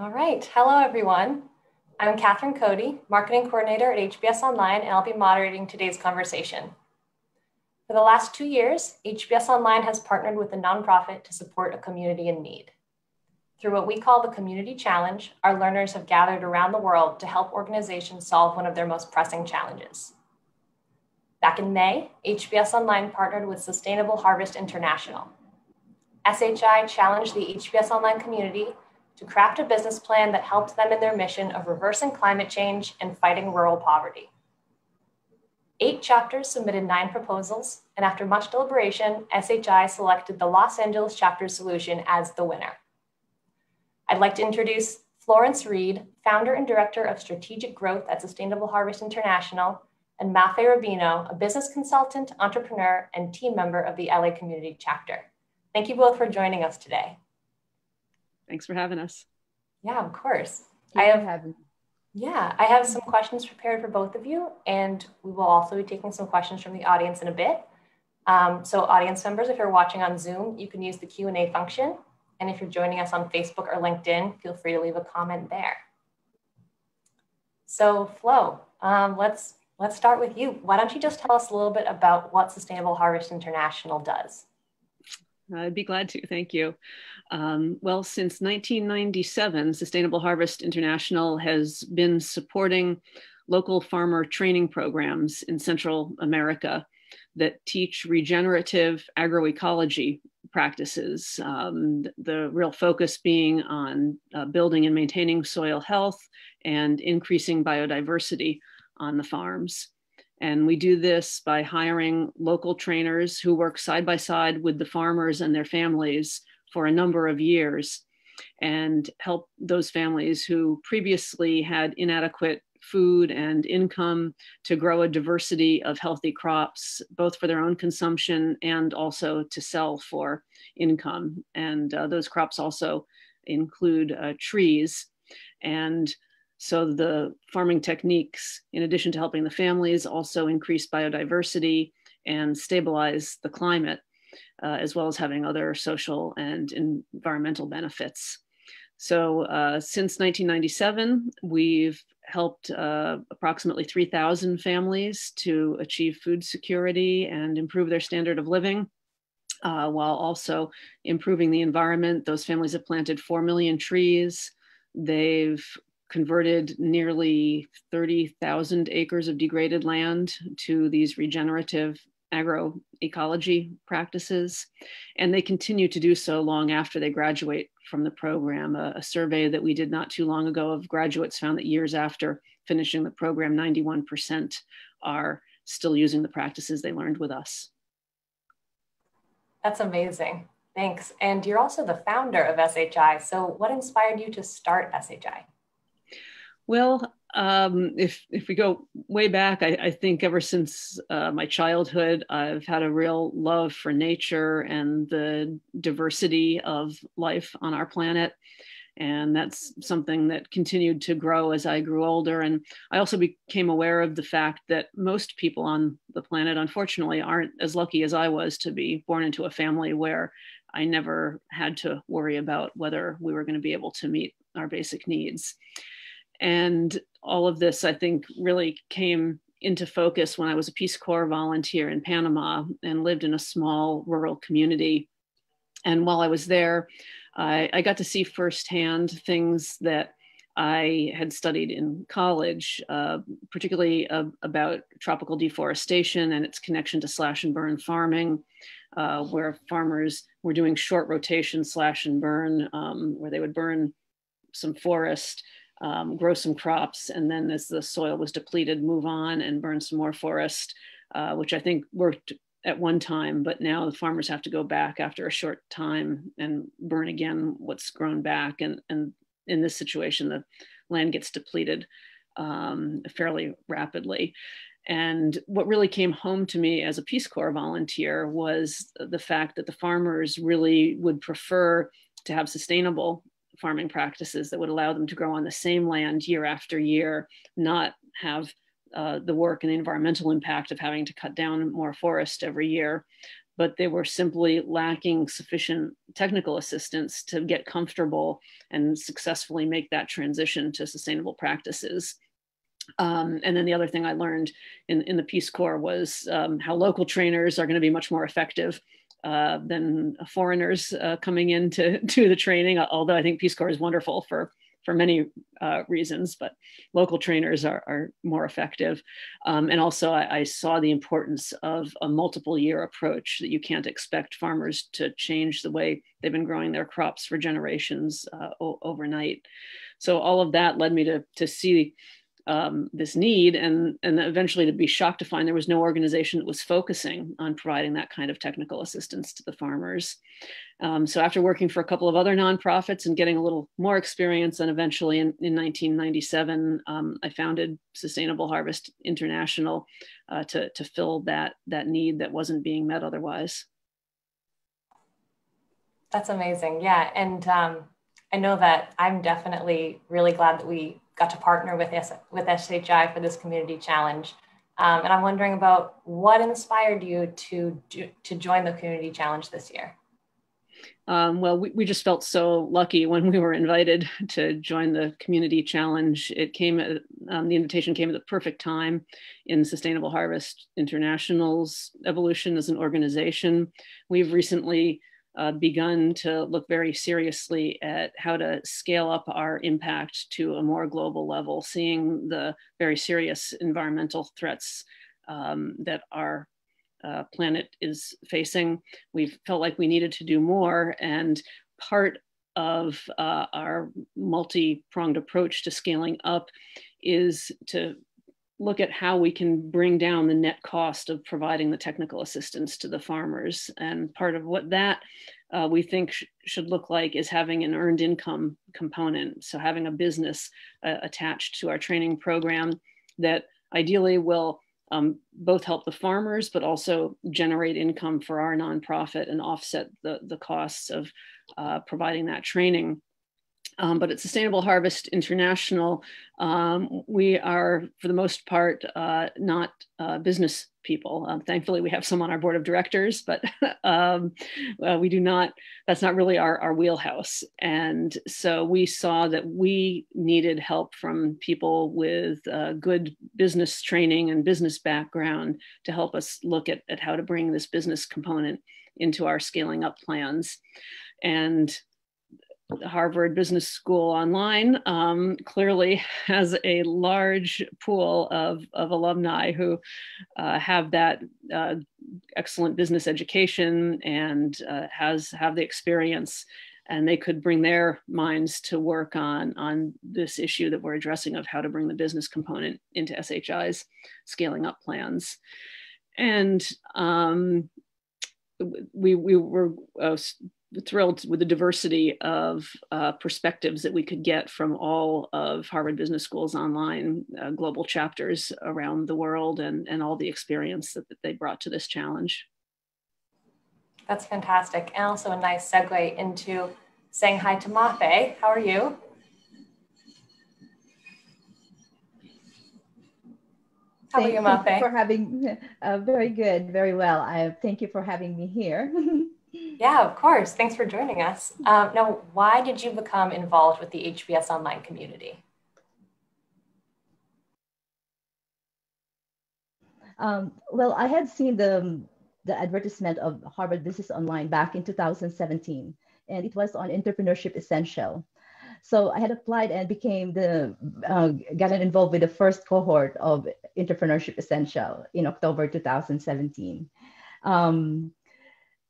All right. Hello, everyone. I'm Catherine Cody, Marketing Coordinator at HBS Online, and I'll be moderating today's conversation. For the last two years, HBS Online has partnered with a nonprofit to support a community in need. Through what we call the Community Challenge, our learners have gathered around the world to help organizations solve one of their most pressing challenges. Back in May, HBS Online partnered with Sustainable Harvest International. SHI challenged the HBS Online community to craft a business plan that helped them in their mission of reversing climate change and fighting rural poverty. Eight chapters submitted nine proposals, and after much deliberation, SHI selected the Los Angeles chapter solution as the winner. I'd like to introduce Florence Reed, founder and director of strategic growth at Sustainable Harvest International, and Mafe Rabino, a business consultant, entrepreneur, and team member of the LA Community Chapter. Thank you both for joining us today. Thanks for having us. Yeah, of course. I have having. Yeah, I have some questions prepared for both of you, and we will also be taking some questions from the audience in a bit. Um, so, audience members, if you're watching on Zoom, you can use the Q and A function and if you're joining us on Facebook or LinkedIn, feel free to leave a comment there. So Flo, um, let's, let's start with you. Why don't you just tell us a little bit about what Sustainable Harvest International does? I'd be glad to, thank you. Um, well, since 1997, Sustainable Harvest International has been supporting local farmer training programs in Central America that teach regenerative agroecology practices. Um, the real focus being on uh, building and maintaining soil health and increasing biodiversity on the farms. And we do this by hiring local trainers who work side by side with the farmers and their families for a number of years and help those families who previously had inadequate food and income to grow a diversity of healthy crops, both for their own consumption and also to sell for income. And uh, those crops also include uh, trees. And so the farming techniques, in addition to helping the families, also increase biodiversity and stabilize the climate, uh, as well as having other social and environmental benefits. So uh, since 1997, we've helped uh, approximately 3,000 families to achieve food security and improve their standard of living. Uh, while also improving the environment. Those families have planted 4 million trees. They've converted nearly 30,000 acres of degraded land to these regenerative agroecology practices. And they continue to do so long after they graduate from the program. A, a, survey that we did not too long ago of graduates found that years after finishing the program, 91% are still using the practices they learned with us. That's amazing. Thanks. And you're also the founder of SHI. So, what inspired you to start SHI? Well, um, if if we go way back, I, I think ever since uh, my childhood, I've had a real love for nature and the diversity of life on our planet, and that's something that continued to grow as I grew older. And I also became aware of the fact that most people on the planet, unfortunately, aren't as lucky as I was to be born into a family where I never had to worry about whether we were going to be able to meet our basic needs. And all of this, I think, really came into focus when I was a Peace Corps volunteer in Panama and lived in a small rural community. And while I was there, I, I got to see firsthand things that I had studied in college, uh, particularly uh, about tropical deforestation and its connection to slash and burn farming, uh, where farmers were doing short rotation slash and burn, um, where they would burn some forest um, grow some crops, and then as the soil was depleted, move on and burn some more forest, uh, which I think worked at one time, but now the farmers have to go back after a short time and burn again what's grown back. And, and in this situation, the land gets depleted um, fairly rapidly. And what really came home to me as a Peace Corps volunteer was the fact that the farmers really would prefer to have sustainable farming practices that would allow them to grow on the same land year after year, not have uh, the work and the environmental impact of having to cut down more forest every year. but they were simply lacking sufficient technical assistance to get comfortable and successfully make that transition to sustainable practices. Um, and then the other thing I learned in, in the Peace Corps was um, how local trainers are going to be much more effective uh, than foreigners uh, coming in to the training. Although I think Peace Corps is wonderful for for many uh, reasons, but local trainers are, are more effective. Um, and also, I, I, saw the importance of a multiple year approach that you can't expect farmers to change the way they've been growing their crops for generations uh, overnight. So, all of that led me to, to see um, this need and, and eventually to be shocked to find there was no organization that was focusing on providing that kind of technical assistance to the farmers. Um, so after working for a couple of other nonprofits and getting a little more experience and eventually in, in 1997, um, I founded Sustainable Harvest International uh, to, to fill that, that need that wasn't being met otherwise. That's amazing. Yeah. And um, I know that I'm definitely really glad that we got to partner with, S- with SHI for this community challenge. Um, and I'm wondering about what inspired you to, to join the community challenge this year? Um, well, we, we just felt so lucky when we were invited to join the community challenge. It came, um, the invitation came at the perfect time in Sustainable Harvest International's evolution as an organization. We've recently uh, begun to look very seriously at how to scale up our impact to a more global level, seeing the very serious environmental threats um, that our uh, planet is facing. We felt like we needed to do more, and part of uh, our multi pronged approach to scaling up is to look at how we can bring down the net cost of providing the technical assistance to the farmers. And part of what that uh, we think sh should look like is having an earned income component. So having a business uh, attached to our training program that ideally will um, both help the farmers, but also generate income for our nonprofit and offset the, the costs of uh, providing that training. Um, but at Sustainable Harvest International, um, we are, for the most part, uh, not uh, business people. Um, thankfully, we have some on our board of directors, but uh, we do not, that's not really our, our wheelhouse. And so we saw that we needed help from people with uh, good business training and business background to help us look at, at how to bring this business component into our scaling up plans. And Harvard Business School online um, clearly has a large pool of, of alumni who uh, have that uh, excellent business education and uh, has have the experience and they could bring their minds to work on on this issue that we're addressing of how to bring the business component into SHI's scaling up plans. And um, we we were uh, thrilled with the diversity of uh, perspectives that we could get from all of Harvard Business School's online uh, global chapters around the world and, and all the experience that, that they brought to this challenge. That's fantastic. And also a nice segue into saying hi to Mafe. How are you? How thank are you, Mafe? for having, uh, very good, very well. I thank you for having me here. Yeah, of course. Thanks for joining us. Um, now, why did you become involved with the HBS Online community? Um, well, I had seen the, the advertisement of Harvard Business Online back in 2017, and it was on Entrepreneurship Essential. So I had applied and became the, uh, got involved with the first cohort of Entrepreneurship Essential in October 2017. Um,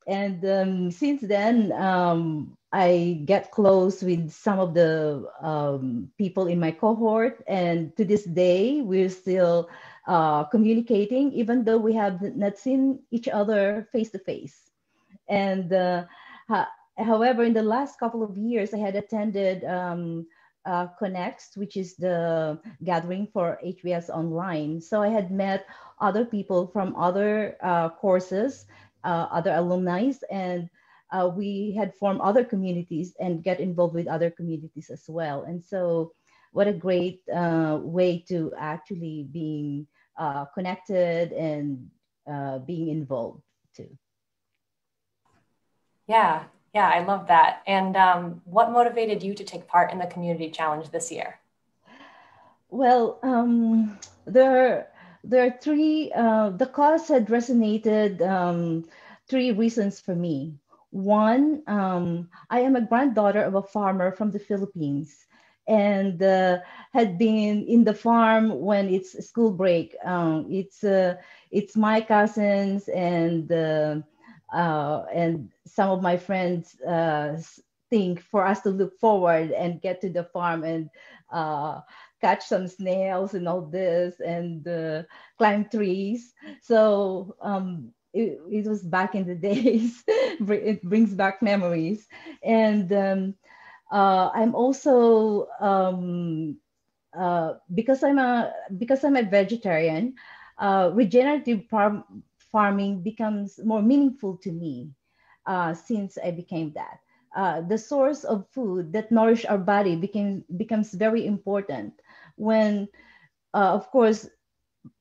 and um, since then um, i get close with some of the um, people in my cohort and to this day we're still uh, communicating even though we have not seen each other face to face and uh, however in the last couple of years i had attended uh, Connects, which is the gathering for HBS Online. So I had met other people from other uh, courses other alumni and uh, we had formed other communities and get involved with other communities as well. And so what a great uh, way to actually being uh, connected and uh, being involved too. Yeah, yeah, I love that. And um, what motivated you to take part in the community challenge this year? Well, um, there, there are three, uh, the cause had resonated um, three reasons for me. One, um, I am a granddaughter of a farmer from the Philippines and uh, had been in the farm when it's school break. Um, it's, uh, it's my cousins and uh, uh, and some of my friends uh, think for us to look forward and get to the farm and catch some snails and all this and uh, climb trees. So um, it, it, was back in the days. it brings back memories. And um, uh, I'm also um, uh, because I'm a because I'm a vegetarian. regenerative farm, farming becomes more meaningful to me uh, since I became that. Uh, the source of food that nourish our body became becomes very important when, uh, of course,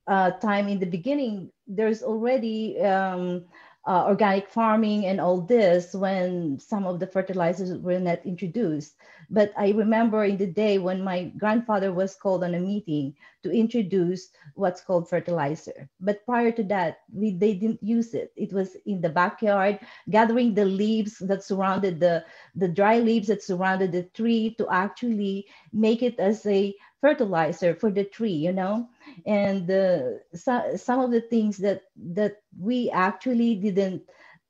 uh, time in the beginning there's already um, uh, organic farming and all this when some of the fertilizers were not introduced. But I remember in the day when my grandfather was called on a meeting to introduce what's called fertilizer. But prior to that, we, they didn't use it. It was in the backyard, gathering the leaves that surrounded the, the dry leaves that surrounded the tree to actually make it as a fertilizer for the tree, you know? And the, so, some of the things that, that we actually didn't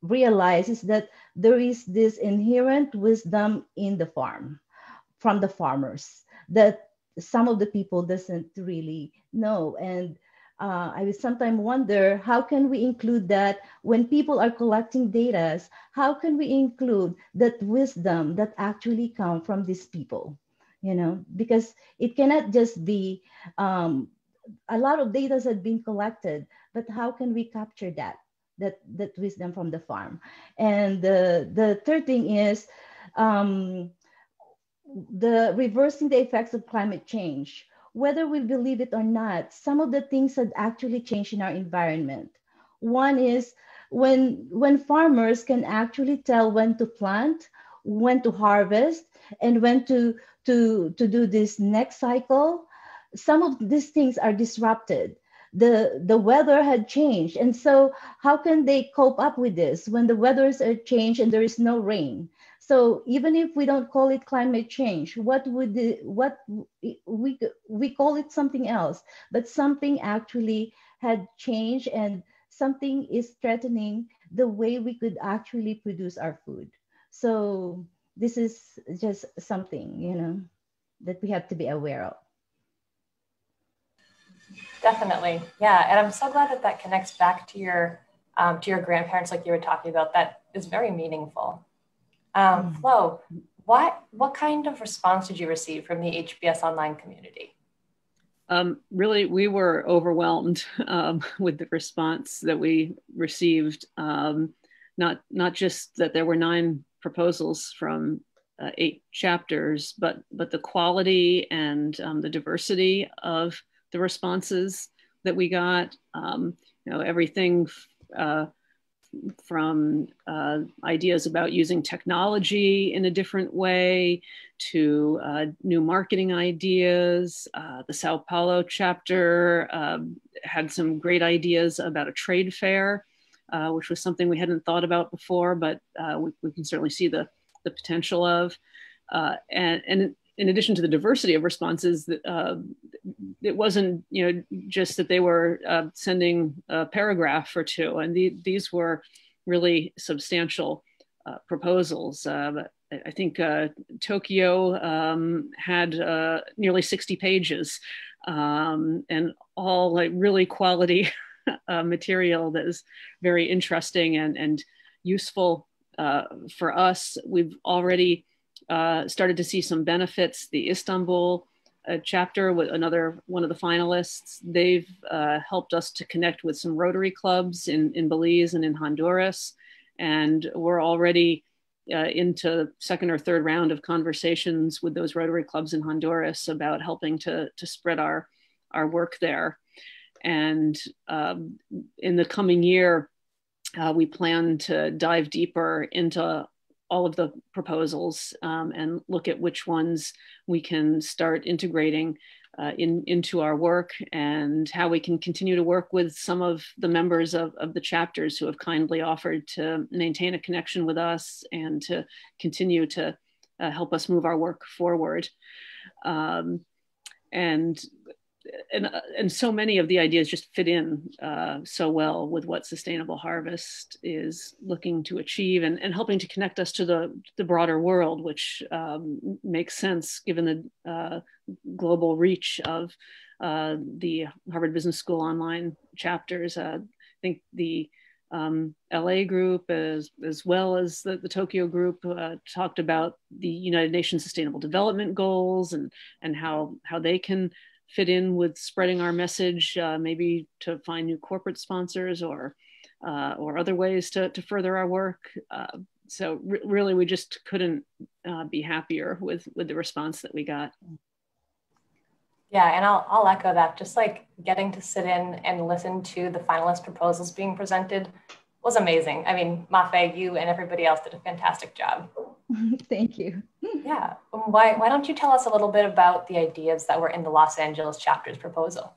realize is that there is this inherent wisdom in the farm from the farmers that some of the people doesn't really know. And uh, I would sometimes wonder how can we include that when people are collecting data? How can we include that wisdom that actually come from these people? you know, because it cannot just be um, a lot of data has been collected, but how can we capture that, that, that wisdom from the farm? And the, the third thing is um, the reversing the effects of climate change. Whether we believe it or not, some of the things have actually changed in our environment. One is when, when farmers can actually tell when to plant, when to harvest, and when to to, to do this next cycle, some of these things are disrupted. The, the weather had changed. And so how can they cope up with this when the weathers are uh, changed and there is no rain? So even if we don't call it climate change, what would the, what we, we call it something else, but something actually had changed and something is threatening the way we could actually produce our food. So this is just something, you know, that we have to be aware of. Definitely, yeah, and I'm so glad that that connects back to your um, to your grandparents, like you were talking about. That is very meaningful. Um, mm. Flo, what what kind of response did you receive from the HBS online community? Um, really, we were overwhelmed um, with the response that we received. Um, not not just that there were nine proposals from uh, eight chapters, but but the quality and um, the diversity of the responses that we got, um, you know, everything uh, from uh, ideas about using technology in a different way to uh, new marketing ideas. Uh, the Sao Paulo chapter um, had some great ideas about a trade fair uh, which was something we hadn't thought about before, but uh, we, we, can certainly see the, the potential of. Uh, and, and in addition to the diversity of responses, uh, it wasn't you know just that they were uh, sending a paragraph or two, and the, these were really substantial uh, proposals. I think Tokyo um, had nearly 60 pages um, and all like really quality uh, material that is very interesting and, and useful uh, for us. We've already uh, started to see some benefits. The Istanbul uh, chapter with another one of the finalists, they've uh, helped us to connect with some Rotary clubs in, in Belize and in Honduras. And we're already uh, into second or third round of conversations with those Rotary clubs in Honduras about helping to, to spread our, our work there. And um, in the coming year, uh, we plan to dive deeper into all of the proposals um, and look at which ones we can start integrating uh, in, into our work and how we can continue to work with some of the members of, of the chapters who have kindly offered to maintain a connection with us and to continue to uh, help us move our work forward. Um, and and uh, and so many of the ideas just fit in uh, so well with what sustainable harvest is looking to achieve and, and helping to connect us to the the broader world which um, makes sense given the uh, global reach of uh, the harvard business school online chapters. Uh, i think the um, LA group as, as well as the, the Tokyo group uh, talked about the United Nations Sustainable Development Goals and, and how, how they can fit in with spreading our message, uh, maybe to find new corporate sponsors or uh, or other ways to, to further our work. Uh, so re- really, we just couldn't uh, be happier with with the response that we got. Yeah, and I'll, I'll echo that. Just like getting to sit in and listen to the finalist proposals being presented was amazing. I mean, Mafe, you and everybody else did a fantastic job. Thank you. Yeah. Um, why, why don't you tell us a little bit about the ideas that were in the Los Angeles chapter's proposal?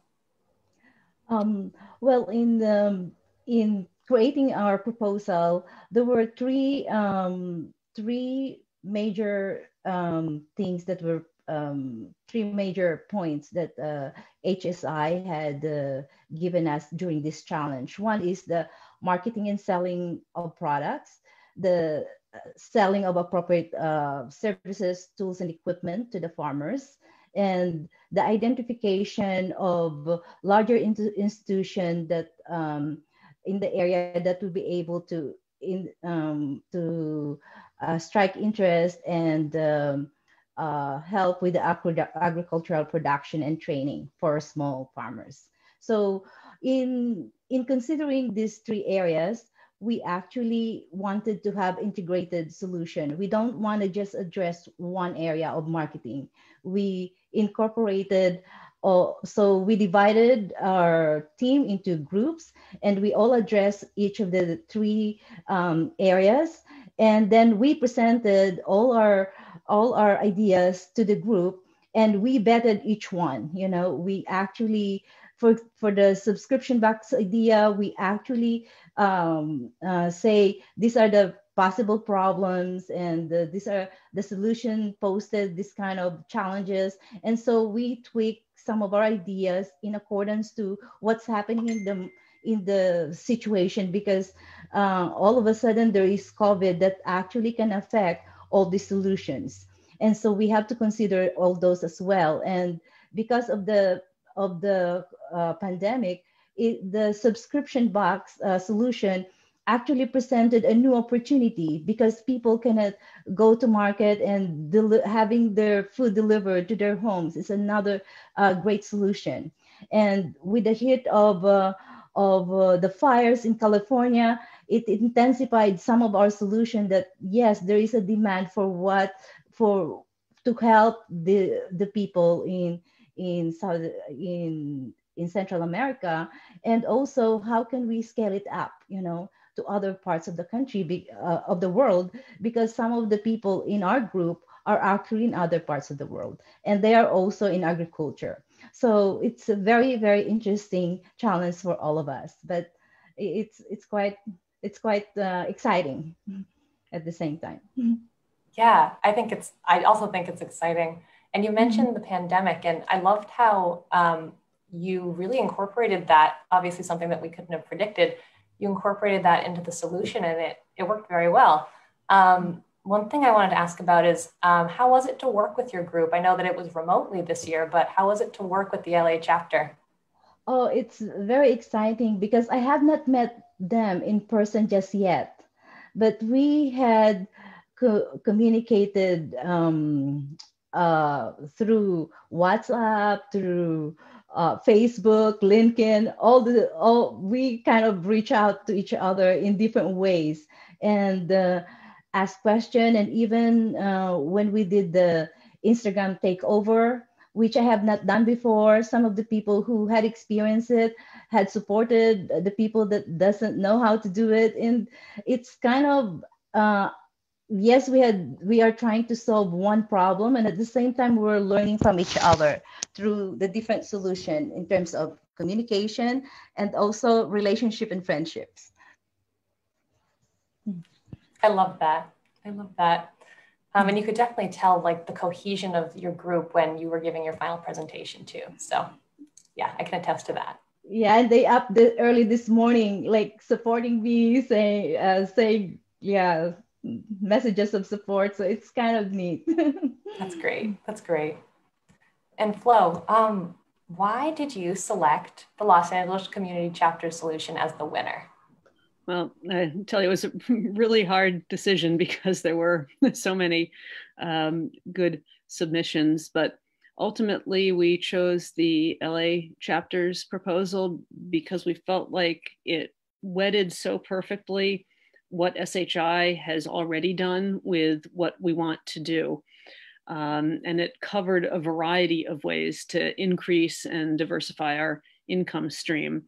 Um, well, in, the, in creating our proposal, there were three, um, three major um, things that were um, three major points that uh, HSI had uh, given us during this challenge. One is the marketing and selling of products, the uh, selling of appropriate uh, services, tools, and equipment to the farmers, and the identification of larger institutions that um, in the area that will be able to in um, to uh, strike interest and um, uh, help with the agricultural production and training for small farmers. So in, in considering these three areas, we actually wanted to have integrated solution. We don't want to just address one area of marketing. We incorporated, uh, so we divided our team into groups and we all address each of the three um, areas. And then we presented all our all our ideas to the group and we vetted each one you know we actually for for the subscription box idea we actually um, uh, say these are the possible problems and the, these are the solution posted this kind of challenges and so we tweak some of our ideas in accordance to what's happening in the in the situation because uh, all of a sudden there is covid that actually can affect all the solutions. And so we have to consider all those as well. And because of the of the uh, pandemic, it, the subscription box uh, solution actually presented a new opportunity because people cannot go to market and del- having their food delivered to their homes is another uh, great solution. And with the hit of uh, of uh, the fires in California, it intensified some of our solution that yes, there is a demand for what for to help the the people in in South in in Central America, and also how can we scale it up, you know, to other parts of the country uh, of the world, because some of the people in our group are actually in other parts of the world, and they are also in agriculture. So it's a very very interesting challenge for all of us, but it's it's quite it's quite uh, exciting at the same time. Yeah, I think it's, I also think it's exciting. And you mentioned mm-hmm. the pandemic, and I loved how um, you really incorporated that, obviously, something that we couldn't have predicted. You incorporated that into the solution, and it, it worked very well. Um, one thing I wanted to ask about is um, how was it to work with your group? I know that it was remotely this year, but how was it to work with the LA chapter? Oh, it's very exciting because I have not met them in person just yet, but we had co- communicated um, uh, through WhatsApp, through uh, Facebook, LinkedIn, all the all we kind of reach out to each other in different ways and uh, ask question. And even uh, when we did the Instagram takeover, which I have not done before. Some of the people who had experienced it had supported the people that doesn't know how to do it. And it's kind of, uh, yes, we had, we are trying to solve one problem. And at the same time, we're learning from each other through the different solution in terms of communication and also relationship and friendships. I love that. I love that. Um, and you could definitely tell like the cohesion of your group when you were giving your final presentation too. So yeah, I can attest to that. Yeah, and they up the, early this morning, like supporting me, saying, uh, saying, yeah, messages of support. So it's kind of neat. That's great. That's great. And Flo, um, why did you select the Los Angeles Community Chapter Solution as the winner? Well, I tell you, it was a really hard decision because there were so many um, good submissions. But ultimately, we chose the LA chapter's proposal because we felt like it wedded so perfectly what SHI has already done with what we want to do. Um, and it covered a variety of ways to increase and diversify our income stream.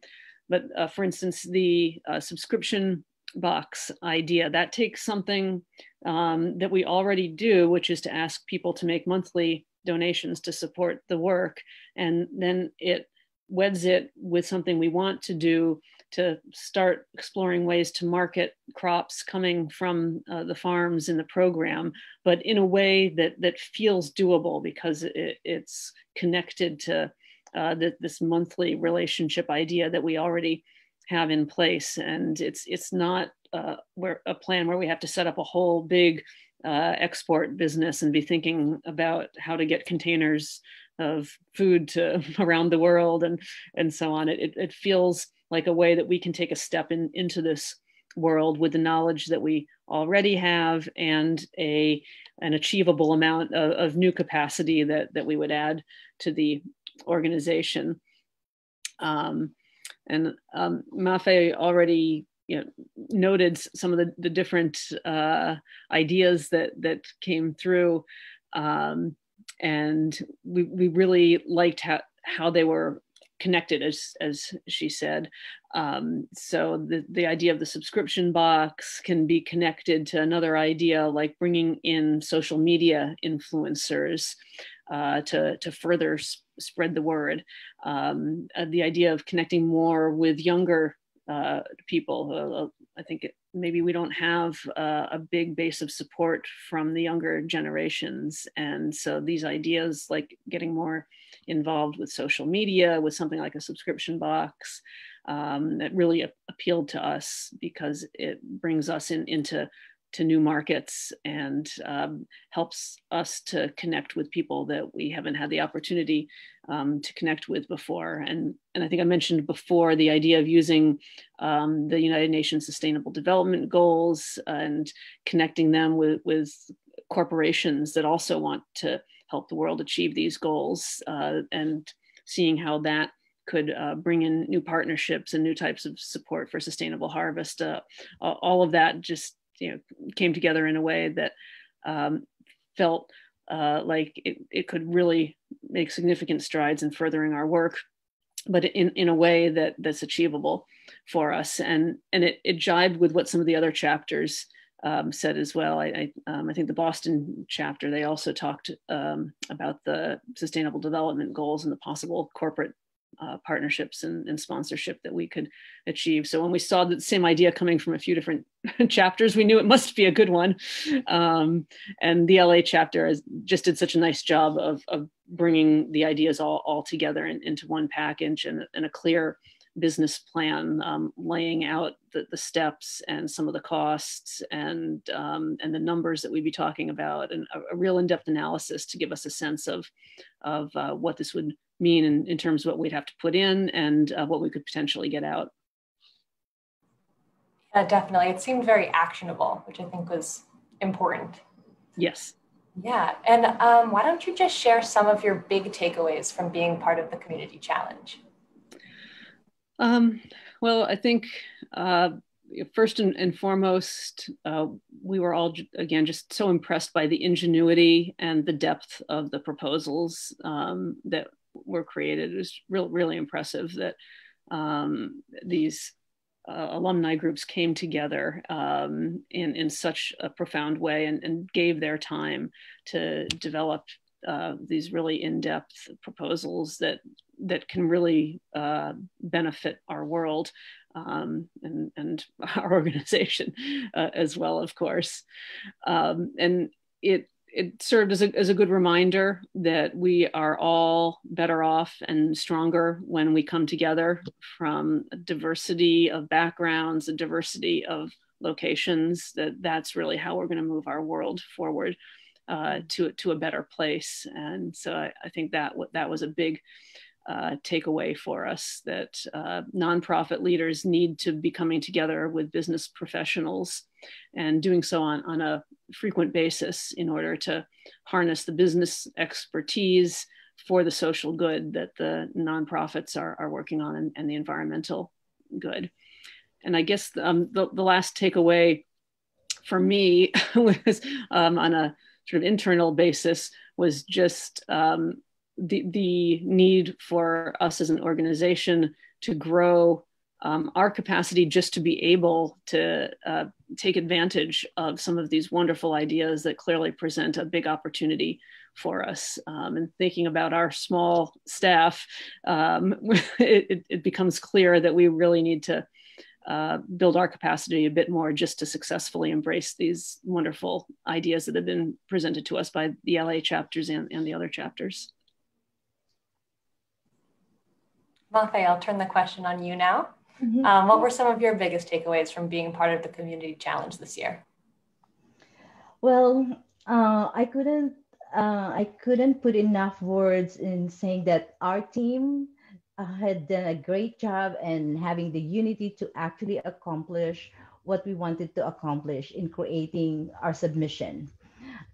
But uh, for instance, the uh, subscription box idea that takes something um, that we already do, which is to ask people to make monthly donations to support the work, and then it weds it with something we want to do to start exploring ways to market crops coming from uh, the farms in the program, but in a way that that feels doable because it, it's connected to uh, the, this monthly relationship idea that we already have in place, and it's it's not uh, where a plan where we have to set up a whole big uh, export business and be thinking about how to get containers of food to around the world and and so on. It, it, feels like a way that we can take a step in, into this world with the knowledge that we already have and a an achievable amount of, of new capacity that that we would add to the organization. Um, and um, Mafe already you know, noted some of the, the different uh, ideas that that came through, um, and we we really liked how how they were connected, as as she said. Um, so the the idea of the subscription box can be connected to another idea like bringing in social media influencers uh, to to further spread the word. Um, uh, the idea of connecting more with younger uh, people. Uh, uh, I think it, maybe we don't have uh, a big base of support from the younger generations. And so these ideas like getting more involved with social media, with something like a subscription box, um, that really appealed to us because it brings us in, into to new markets and um, helps us to connect with people that we haven't had the opportunity um, to connect with before. And, and I think I mentioned before the idea of using um, the United Nations Sustainable Development Goals and connecting them with, with corporations that also want to help the world achieve these goals uh, and seeing how that could uh, bring in new partnerships and new types of support for sustainable harvest. Uh, all of that just you know came together in a way that um, felt uh, like it, it could really make significant strides in furthering our work but in, in a way that that's achievable for us. And and it, it jibed with what some of the other chapters um, said as well. I, I, um, I, think the boston chapter they also talked um, about the sustainable development goals and the possible corporate uh, partnerships and, and, sponsorship that we could achieve. So when we saw the same idea coming from a few different chapters, we knew it must be a good one. Um, and the LA chapter has just did such a nice job of, of bringing the ideas all, all together in, into one package and, and a clear business plan, um, laying out the, the steps and some of the costs and um, and the numbers that we'd be talking about, and a, a, real in-depth analysis to give us a sense of of uh, what this would mean in, in terms of what we'd have to put in and uh, what we could potentially get out. Yeah, definitely. It seemed very actionable, which I think was important. Yes. Yeah. And um, why don't you just share some of your big takeaways from being part of the community challenge? Um, well, I think uh, first and, and foremost, uh, we were all, again, just so impressed by the ingenuity and the depth of the proposals um, that were created. It was real, really impressive that um, these uh, alumni groups came together um, in, in such a profound way and, and gave their time to develop uh, these really in-depth proposals that that can really uh, benefit our world um, and, and our organization uh, as well, of course. Um, and it it served as a, as a good reminder that we are all better off and stronger when we come together from a diversity of backgrounds, a diversity of locations, that that's really how we're going to move our world forward uh, to, to a better place. And so I, I think that that was a big uh, takeaway for us that uh, nonprofit leaders need to be coming together with business professionals and doing so on, on a frequent basis in order to harness the business expertise for the social good that the nonprofits are, are working on and, and the environmental good. And I guess um, the, the last takeaway for me was um, on a sort of internal basis was just um, the, the need for us as an organization to grow um, our capacity just to be able to uh, take advantage of some of these wonderful ideas that clearly present a big opportunity for us. Um, and thinking about our small staff, um, it, it, becomes clear that we really need to uh, build our capacity a bit more just to successfully embrace these wonderful ideas that have been presented to us by the LA chapters and, and the other chapters. Mafe, I'll turn the question on you now. Mm-hmm. Um, what were some of your biggest takeaways from being part of the community challenge this year? Well, uh, I couldn't uh, I couldn't put enough words in saying that our team had done a great job and having the unity to actually accomplish what we wanted to accomplish in creating our submission.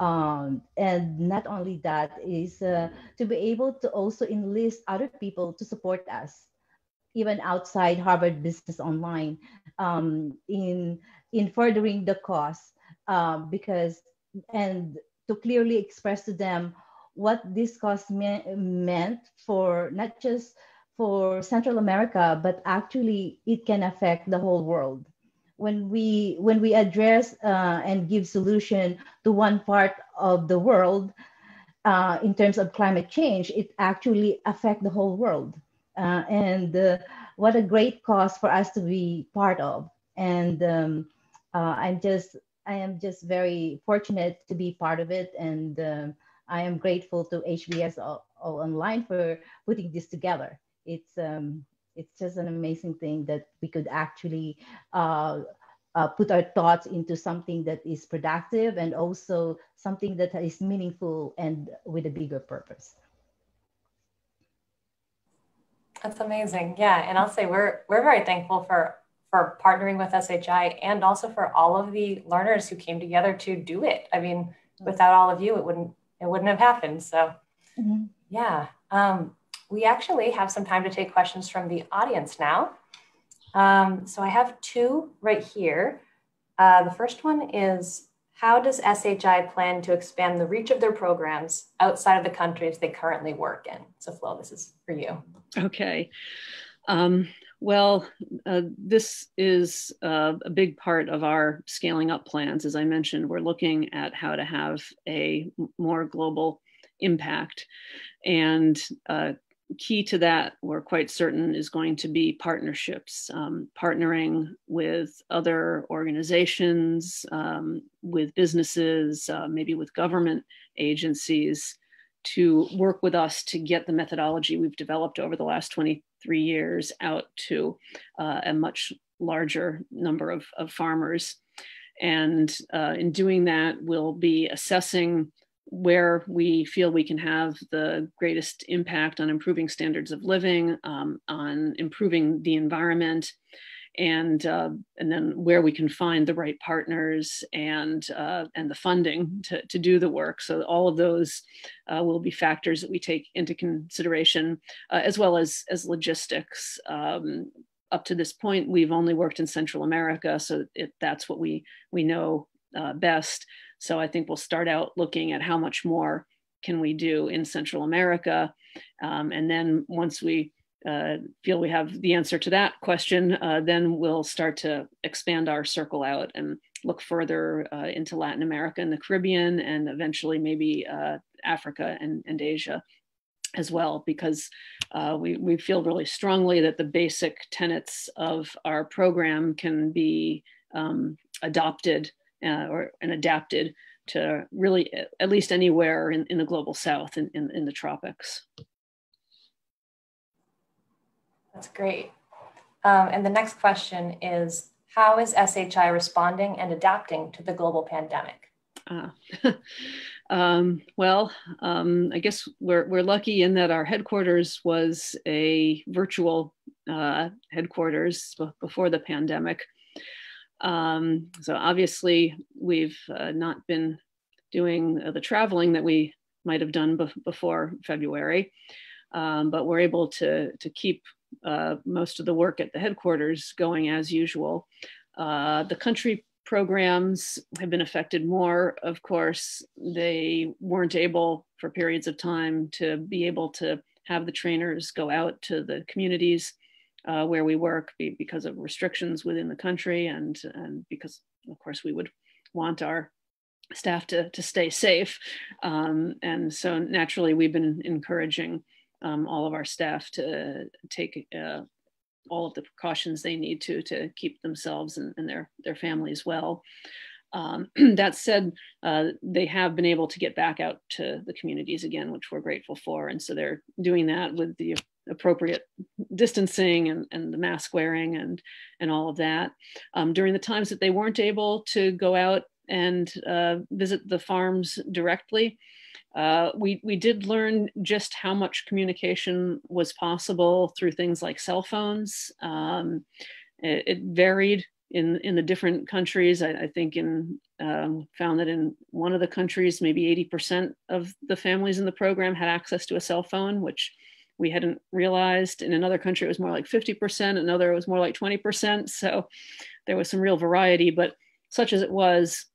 Um, and not only that is uh, to be able to also enlist other people to support us even outside harvard business online um, in in furthering the cause um, because and to clearly express to them what this cause me- meant for not just for central america but actually it can affect the whole world when we when we address uh, and give solution to one part of the world uh, in terms of climate change, it actually affect the whole world. Uh, and uh, what a great cause for us to be part of. And um, uh, I'm just I am just very fortunate to be part of it, and um, I am grateful to HBS All Online for putting this together. It's um, it's just an amazing thing that we could actually uh, uh, put our thoughts into something that is productive and also something that is meaningful and with a bigger purpose. That's amazing. Yeah, and I'll say we're we're very thankful for for partnering with SHI and also for all of the learners who came together to do it. I mean, without all of you, it wouldn't it wouldn't have happened. So, mm-hmm. yeah. Um, we actually have some time to take questions from the audience now. Um, so I have two right here. Uh, the first one is how does SHI plan to expand the reach of their programs outside of the countries they currently work in? So Flo, this is for you. Okay. Um, well, uh, this is uh, a big part of our scaling up plans. As I mentioned, we're looking at how to have a more global impact. And uh, key to that, we're quite certain, is going to be partnerships, um, partnering with other organizations, um, with businesses, uh, maybe with government agencies to work with us to get the methodology we've developed over the last 23 years out to uh, a much larger number of, of farmers. And uh, in doing that, we'll be assessing where we feel we can have the greatest impact on improving standards of living, um, on improving the environment, and uh, and then where we can find the right partners and uh, and the funding to, to do the work. So all of those uh, will be factors that we take into consideration, uh, as well as as logistics. Um, up to this point, we've only worked in Central America, so it, that's what we we know uh, best. So I think we'll start out looking at how much more can we do in Central America, um, and then once we uh, feel we have the answer to that question, uh, then we'll start to expand our circle out and look further uh, into Latin America and the Caribbean, and eventually maybe uh, Africa and, and Asia as well, because uh, we, we feel really strongly that the basic tenets of our program can be um, adopted uh, or and adapted to really at least anywhere in, in the global south in, in, in the tropics. That's great. Um, and the next question is, how is SHI responding and adapting to the global pandemic? Uh, um, well, um, I guess we're, we're lucky in that our headquarters was a virtual uh, headquarters before the pandemic. Um, so obviously, we've uh, not been doing the traveling that we might have done be- before February, um, but we're able to, to keep uh, most of the work at the headquarters going as usual. Uh, the country programs have been affected more. Of course, they weren't able for periods of time to be able to have the trainers go out to the communities uh, where we work be, because of restrictions within the country and, and because, of course, we would want our staff to, to stay safe. Um, and so naturally, we've been encouraging um, all of our staff to take uh, all of the precautions they need to to keep themselves and, and their their families well. Um, that said, uh, they have been able to get back out to the communities again, which we're grateful for. And so they're doing that with the appropriate distancing and, and the mask wearing and, and all of that. Um, during the times that they weren't able to go out and uh, visit the farms directly, uh, we, we did learn just how much communication was possible through things like cell phones. Um, it, it, varied in, in the different countries. I, I think in um, found that in one of the countries, maybe 80% of the families in the program had access to a cell phone, which we hadn't realized. In another country, it was more like 50%, another it was more like 20%. So there was some real variety, but such as it was,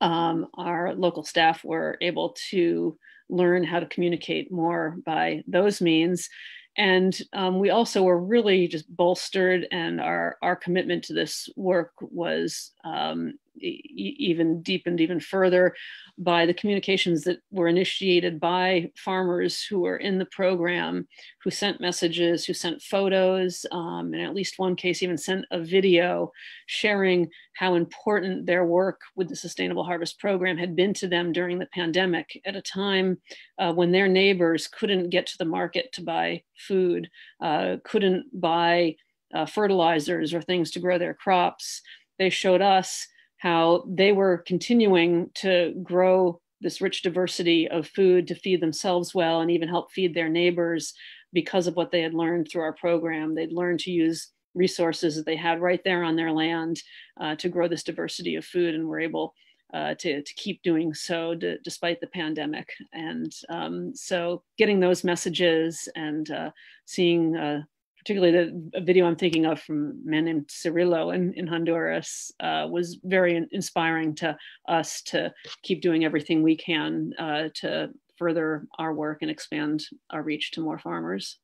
um, our local staff were able to learn how to communicate more by those means. And um, we also were really just bolstered, and our, our commitment to this work was um, even deepened even further by the communications that were initiated by farmers who were in the program, who sent messages, who sent photos, um, and at least one case even sent a video sharing how important their work with the Sustainable Harvest Program had been to them during the pandemic at a time uh, when their neighbors couldn't get to the market to buy food, uh, couldn't buy uh, fertilizers or things to grow their crops. They showed us how they were continuing to grow this rich diversity of food to feed themselves well and even help feed their neighbors because of what they had learned through our program. They'd learned to use resources that they had right there on their land uh, to grow this diversity of food and were able uh, to, to keep doing so despite the pandemic. And um, so getting those messages and uh, seeing uh, particularly the video I'm thinking of from a man named Cirillo in, in Honduras, uh, was very inspiring to us to keep doing everything we can uh, to further our work and expand our reach to more farmers.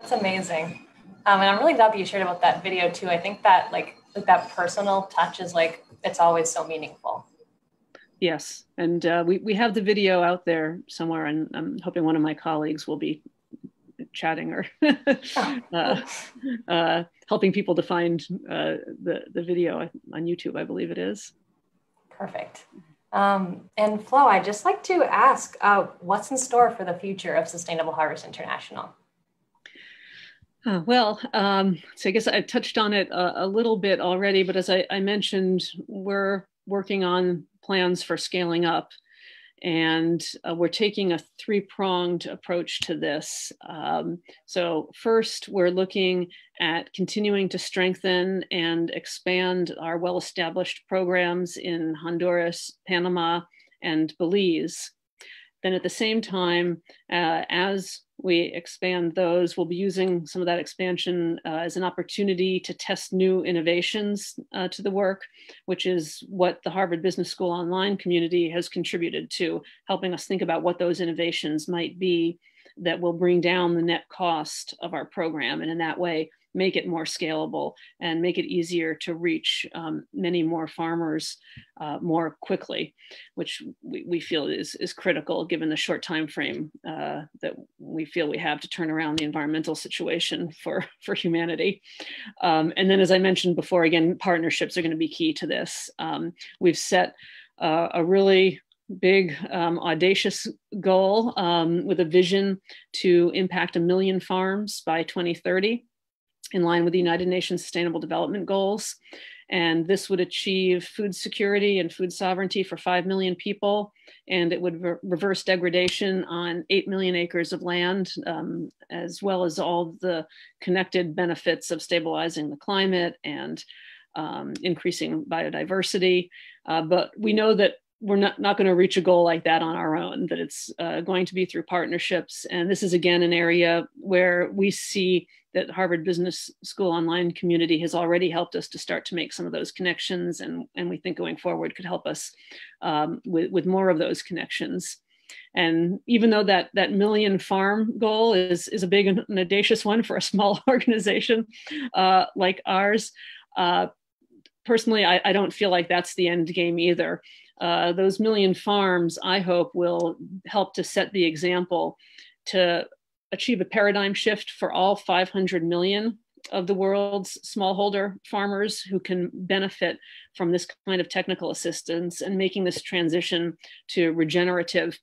That's amazing. Um, and I'm really glad that you shared about that video too. I think that like, like that personal touch is like, it's always so meaningful. Yes, and uh, we, we have the video out there somewhere, and I'm hoping one of my colleagues will be chatting or uh, uh, helping people to find uh, the, the video on YouTube, I believe it is. Perfect. Um, and Flo, I'd just like to ask uh, what's in store for the future of Sustainable Harvest International? Uh, well, um, so I guess I touched on it a, a little bit already, but as I, I, mentioned, we're working on plans for scaling up and uh, we're taking a three pronged approach to this. Um, so, first, we're looking at continuing to strengthen and expand our well established programs in Honduras, Panama, and Belize. Then, at the same time, uh, as we expand those. We'll be using some of that expansion uh, as an opportunity to test new innovations uh, to the work, which is what the Harvard Business School online community has contributed to, helping us think about what those innovations might be that will bring down the net cost of our program. And in that way, make it more scalable and make it easier to reach um, many more farmers uh, more quickly, which we, we feel is, is critical given the short time frame uh, that we feel we have to turn around the environmental situation for, for humanity. Um, and then as I mentioned before, again, partnerships are gonna be key to this. Um, we've set uh, a really big, um, audacious goal um, with a vision to impact a million farms by 2030 in line with the United Nations Sustainable Development Goals. And this would achieve food security and food sovereignty for 5 million people. And it would re reverse degradation on 8 million acres of land, um, as well as all the connected benefits of stabilizing the climate and um, increasing biodiversity. Uh, but we know that we're not, not going to reach a goal like that on our own, that it's uh, going to be through partnerships. And this is, again, an area where we see that Harvard Business School online community has already helped us to start to make some of those connections. And, and we think going forward could help us um, with, with more of those connections. And even though that, that million farm goal is, is a big and audacious one for a small organization uh, like ours, uh, personally, I, I don't feel like that's the end game either. Uh, those million farms, I hope, will help to set the example to achieve a paradigm shift for all 500 million of the world's smallholder farmers who can benefit from this kind of technical assistance and making this transition to regenerative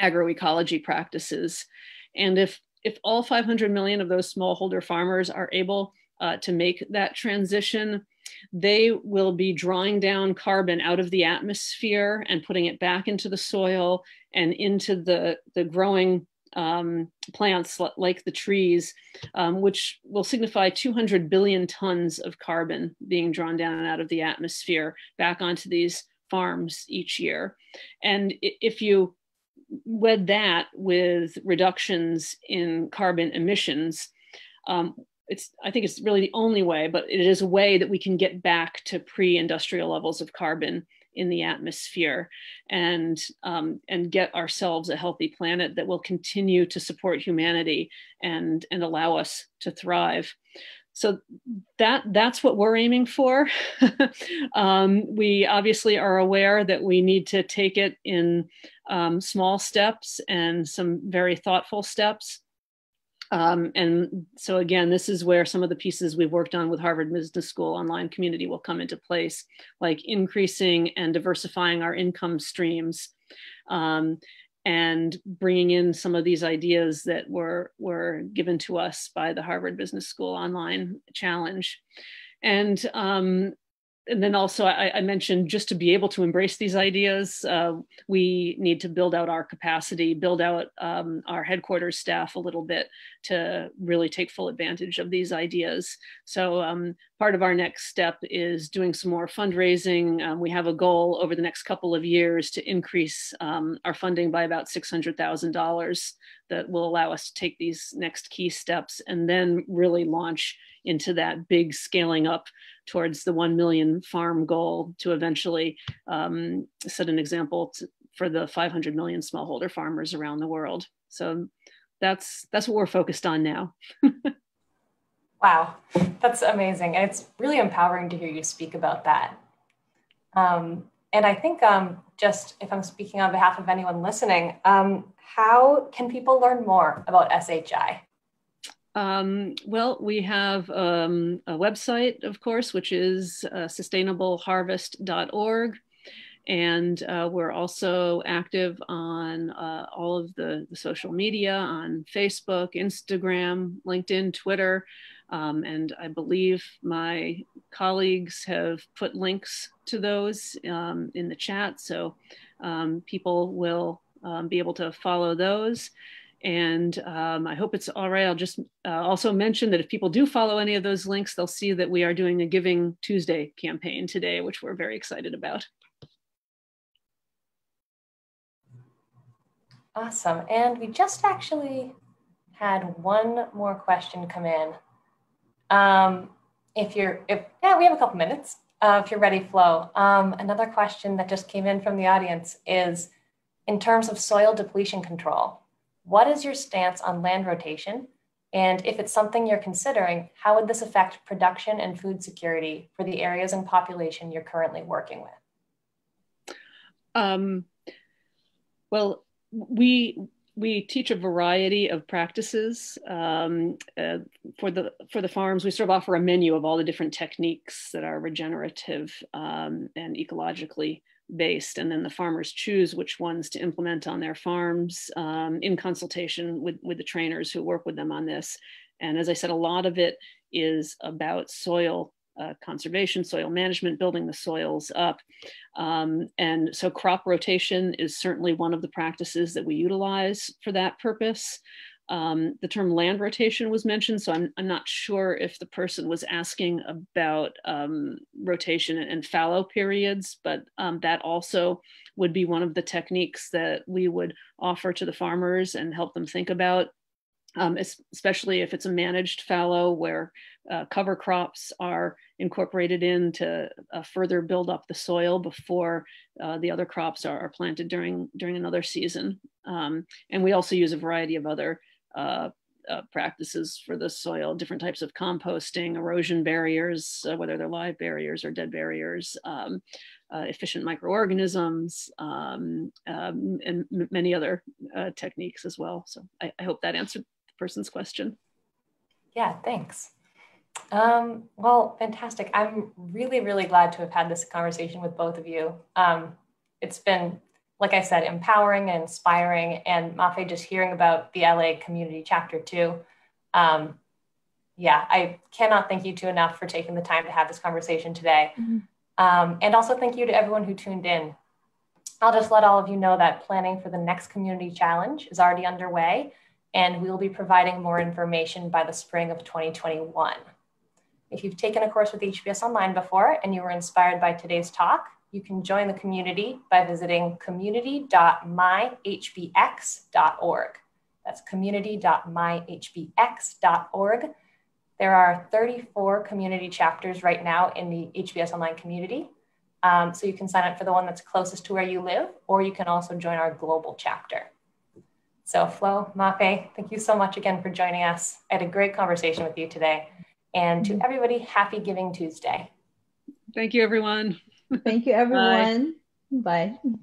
agroecology practices. And if, if all 500 million of those smallholder farmers are able uh, to make that transition, they will be drawing down carbon out of the atmosphere and putting it back into the soil and into the, the growing um, plants like the trees, um, which will signify 200 billion tons of carbon being drawn down out of the atmosphere back onto these farms each year. And if you wed that with reductions in carbon emissions, um, it's i think it's really the only way but it is a way that we can get back to pre-industrial levels of carbon in the atmosphere and um, and get ourselves a healthy planet that will continue to support humanity and and allow us to thrive. So that that's what we're aiming for. Um, we obviously are aware that we need to take it in um, small steps and some very thoughtful steps um, and so again, this is where some of the pieces we've worked on with Harvard Business School online community will come into place, like increasing and diversifying our income streams um, and bringing in some of these ideas that were, were given to us by the Harvard Business School online challenge. And um, and then also I, I, mentioned just to be able to embrace these ideas, uh, we need to build out our capacity, build out um, our headquarters staff a little bit to really take full advantage of these ideas. So um, part of our next step is doing some more fundraising. Um, we have a goal over the next couple of years to increase um, our funding by about $600,000 that will allow us to take these next key steps and then really launch into that big scaling up towards the 1 million farm goal to eventually um, set an example to, for the 500 million smallholder farmers around the world. So that's that's what we're focused on now. wow, that's amazing, and it's really empowering to hear you speak about that. Um, and I think um, just if I'm speaking on behalf of anyone listening, um, how can people learn more about SHI? Um, well, we have um, a website, of course, which is uh, sustainableharvest.org. And uh, we're also active on uh, all of the, the, social media on Facebook, Instagram, LinkedIn, Twitter. Um, and I believe my colleagues have put links to those um, in the chat. So um, people will um, be able to follow those. And um, I hope it's all right. I'll just uh, also mention that if people do follow any of those links, they'll see that we are doing a Giving Tuesday campaign today, which we're very excited about. Awesome. And we just actually had one more question come in. Um, if you're, if, yeah, we have a couple minutes. Uh, if you're ready, Flo. Um, another question that just came in from the audience is, in terms of soil depletion control, what is your stance on land rotation? And if it's something you're considering, how would this affect production and food security for the areas and population you're currently working with? Um, well, we we teach a variety of practices um, uh, for the for the farms. We sort of offer a menu of all the different techniques that are regenerative um, and ecologically based, and then the farmers choose which ones to implement on their farms um, in consultation with with the trainers who work with them on this. And as I said, a lot of it is about soil uh, conservation, soil management, building the soils up. Um, and so crop rotation is certainly one of the practices that we utilize for that purpose. Um, the term land rotation was mentioned, so I'm, I'm, not sure if the person was asking about um, rotation and fallow periods, but um, that also would be one of the techniques that we would offer to the farmers and help them think about um, especially if it's a managed fallow where uh, cover crops are incorporated in to uh, further build up the soil before uh, the other crops are, are, planted during, during another season. Um, and we also use a variety of other uh, uh, practices for the soil, different types of composting, erosion barriers, uh, whether they're live barriers or dead barriers, um, efficient microorganisms, um, um, and many other techniques as well. So I, I hope that answered the person's question. Yeah, thanks. Um, well, fantastic. I'm really, really glad to have had this conversation with both of you. Um, it's been, like I said, empowering and inspiring. And Mafé, just hearing about the LA community chapter too. Um, yeah, I cannot thank you two enough for taking the time to have this conversation today. Mm-hmm. Um, and also thank you to everyone who tuned in. I'll just let all of you know that planning for the next community challenge is already underway and we will be providing more information by the spring of 2021. If you've taken a course with HBS Online before and you were inspired by today's talk, you can join the community by visiting community.myhbx.org. That's community.myhbx.org. There are 34 community chapters right now in the HBS Online community. Um, so you can sign up for the one that's closest to where you live, or you can also join our global chapter. So Flo, Mafé, thank you so much again for joining us. I had a great conversation with you today. And to mm-hmm. everybody, happy Giving Tuesday. Thank you, everyone. Thank you, everyone. Bye. Bye.